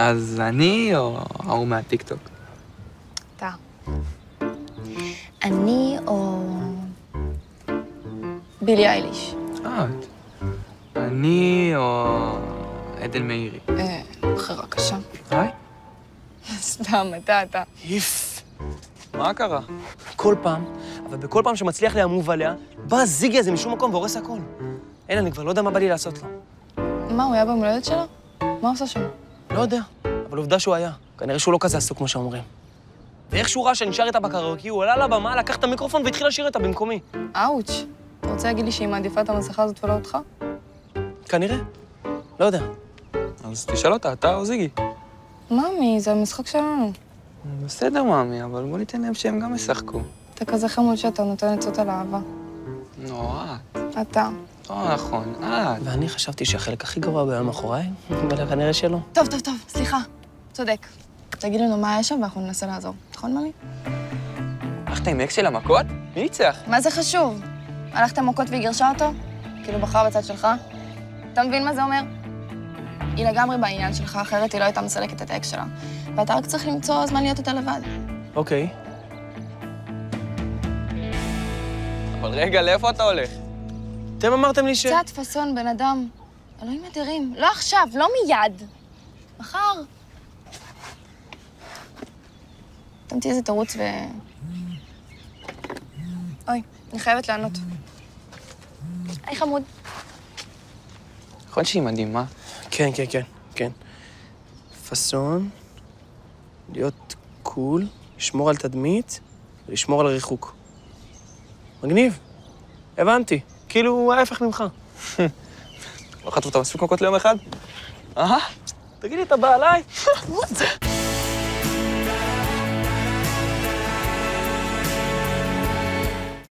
אז אני או ההוא מהטיקטוק? אתה. אני או... בילי אייליש. את. אני או עדן מאירי. אה, בחירה קשה. היי. סתם, אתה, אתה. איף. מה קרה? כל פעם, אבל בכל פעם שמצליח לי המוב עליה, בא הזיגי הזה משום מקום והורס הכל. אין, אני כבר לא יודע מה בא לי לעשות לו. מה, הוא היה ביום הולדת שלו? מה הוא עושה שם? לא יודע, אבל עובדה שהוא היה. כנראה שהוא לא כזה עסוק כמו שאומרים. ואיך שהוא ראה שאני שר איתה בקריוקי, הוא עלה לבמה, לקח את המיקרופון והתחיל לשיר איתה במקומי. אאוץ'. אתה רוצה להגיד לי שהיא מעדיפה את המסכה הזאת ולא אותך? כנראה. לא יודע. אז תשאל אותה, אתה או זיגי? ממי, זה המשחק שלנו. בסדר, מאמי, אבל בוא ניתן להם שהם גם ישחקו. אתה כזה חמוד שאתה נותן עצות על אהבה. נו, את. אתה. לא נכון, את. ואני חשבתי שהחלק הכי גרוע ביום מאחוריי, אבל כנראה שלא. טוב, טוב, טוב, סליחה. צודק. תגיד לנו מה היה שם ואנחנו ננסה לעזור. נכון, ממי? הלכת עם אקס של המכות? מי ניצח? מה זה חשוב? הלכת מכות והיא גירשה אותו? כאילו בחרה בצד שלך? אתה מבין מה זה אומר? היא לגמרי בעניין שלך, אחרת היא לא הייתה מסלקת את האקס שלה. ואתה רק צריך למצוא זמן להיות איתה לבד. אוקיי. אבל רגע, לאיפה אתה הולך? אתם אמרתם לי ש... קצת פאסון, בן אדם. אלוהים אדירים. לא עכשיו, לא מיד. מחר. תמציא איזה תירוץ ו... אוי, אני חייבת לענות. היי, חמוד. נכון שהיא מדהימה. כן, כן, כן, כן. פאסון, להיות קול, לשמור על תדמית ולשמור על ריחוק. מגניב. הבנתי. כאילו, ההפך ממך. לא חטפת מספיק מכות ליום אחד? אה? תגיד לי, אתה בא עליי?